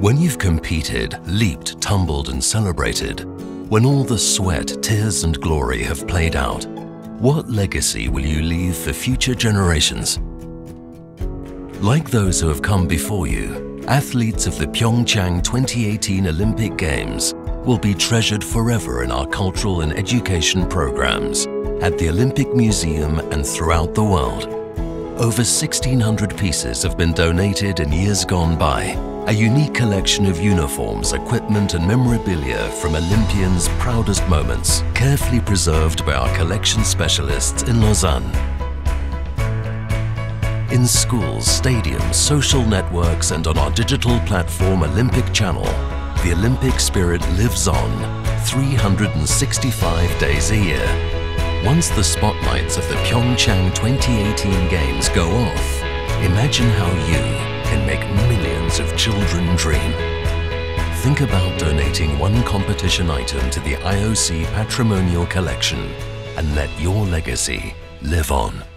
When you've competed, leaped, tumbled and celebrated, when all the sweat, tears and glory have played out, what legacy will you leave for future generations? Like those who have come before you, athletes of the Pyeongchang 2018 Olympic Games will be treasured forever in our cultural and education programs at the Olympic Museum and throughout the world. Over 1,600 pieces have been donated in years gone by a unique collection of uniforms, equipment and memorabilia from Olympians' proudest moments, carefully preserved by our collection specialists in Lausanne. In schools, stadiums, social networks and on our digital platform Olympic Channel, the Olympic spirit lives on 365 days a year. Once the spotlights of the Pyeongchang 2018 Games go off, imagine how you of children dream. Think about donating one competition item to the IOC Patrimonial Collection and let your legacy live on.